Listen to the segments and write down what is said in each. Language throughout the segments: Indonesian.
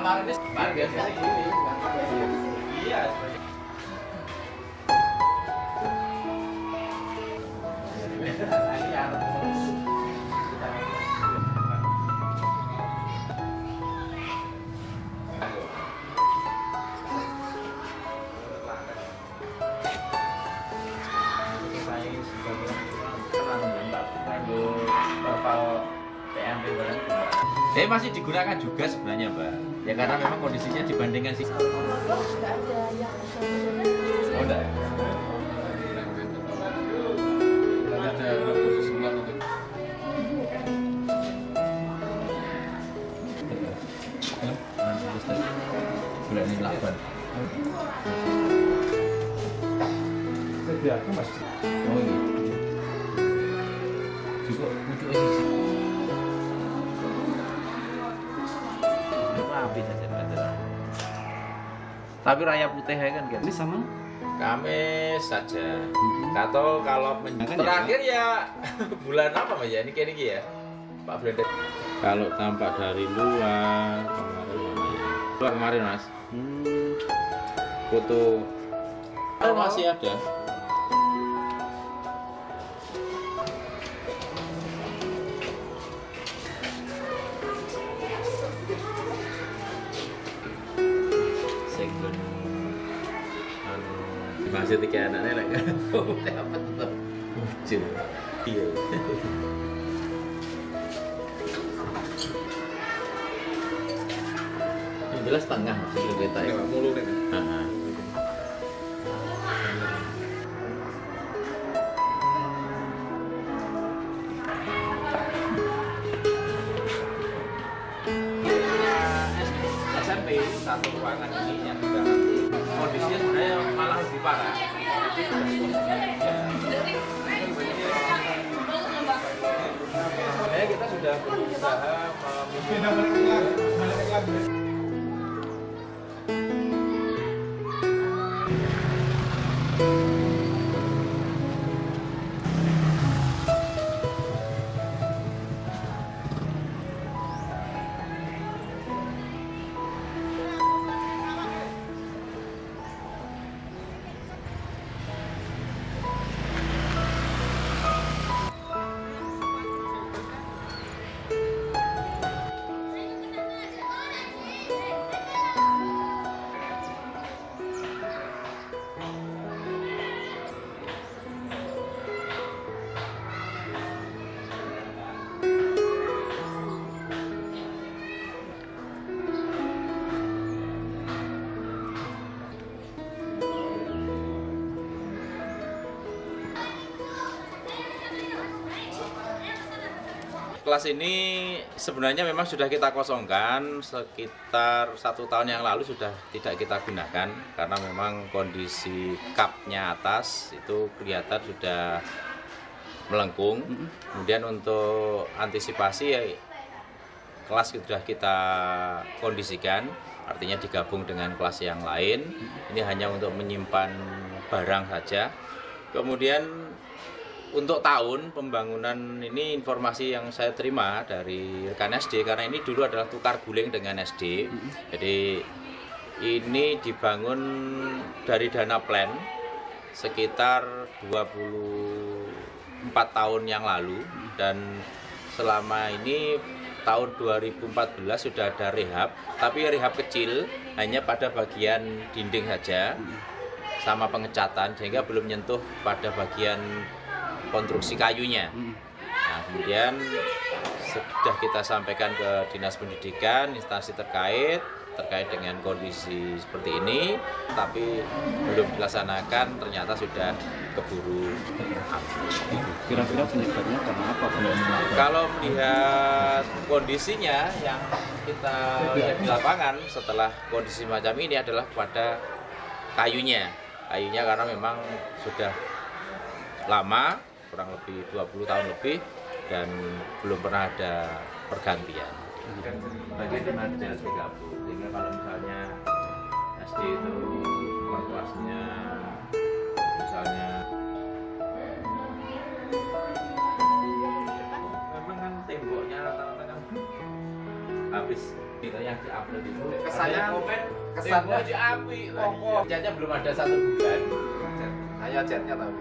kemarin ini kemarin biasanya gini. Iya. Eh masih digunakan juga sebenarnya, Mbak. Ya karena memang kondisinya dibandingkan sih. Oh, enggak. Lakban. Sediaku mas. Oh iya. Juga pucuknya sisi. Rapi saja ada. Tapi raya putih ya kan kan? Ini sama? Kamis saja. Atau kalau ya, terakhir ya bulan apa Mas ya? Ini kayak ini ya. Pak Blender. Kalau tampak dari luar kemarin mana ya? Luar kemarin Mas. Hmm. Foto oh, masih ada. Masih tiga anaknya lagi apa tetap iya. Yang jelas tengah masih kereta ya? Mulu kan. Heeh. SMP satu ruangan ini yang sudah kondisinya sebenarnya malah lebih parah. Sebenarnya kita sudah berusaha meminta kelas ini sebenarnya memang sudah kita kosongkan sekitar satu tahun yang lalu sudah tidak kita gunakan karena memang kondisi cupnya atas itu kelihatan sudah melengkung. Kemudian untuk antisipasi ya kelas sudah kita kondisikan, artinya digabung dengan kelas yang lain. Ini hanya untuk menyimpan barang saja. Kemudian untuk tahun pembangunan ini informasi yang saya terima dari rekan SD karena ini dulu adalah tukar guling dengan SD. Jadi ini dibangun dari dana plan sekitar 24 tahun yang lalu. Dan selama ini tahun 2014 sudah ada rehab, tapi rehab kecil hanya pada bagian dinding saja sama pengecatan sehingga belum menyentuh pada bagian konstruksi kayunya. Nah, kemudian sudah kita sampaikan ke Dinas Pendidikan, instansi terkait terkait dengan kondisi seperti ini, tapi belum dilaksanakan ternyata sudah keburu. Kira-kira penyebabnya karena apa? Kalau melihat kondisinya yang kita lihat di lapangan setelah kondisi macam ini adalah pada kayunya. Kayunya karena memang sudah lama, kurang lebih 20 tahun lebih dan belum pernah ada pergantian. Kan bagian di mana jelas digabung. Sehingga kalau misalnya SD itu kelasnya misalnya memang kan temboknya rata-rata kan habis Kita yang diupload itu. Kesannya- komen kesannya-. Oh, oh. Jadinya belum ada satu bulan. Ayo chatnya tapi.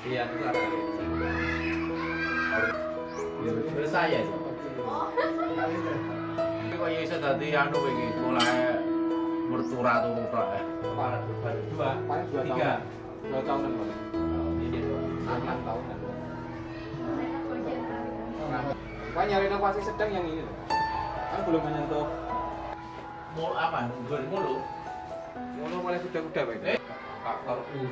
Iya, itu ada. Terus saya itu. Tapi kok iso dadi anu iki mulai mertura tuh tok. Baru baru dua, Paling dua tiga. Dua tahunan bang. Oh, Ini dua. Enam tahunan. Pak nyari inovasi sedang yang ini loh. Kan belum menyentuh. Mau apa? Mulu. Mulu mulai sudah-sudah pak. Eh, faktor U.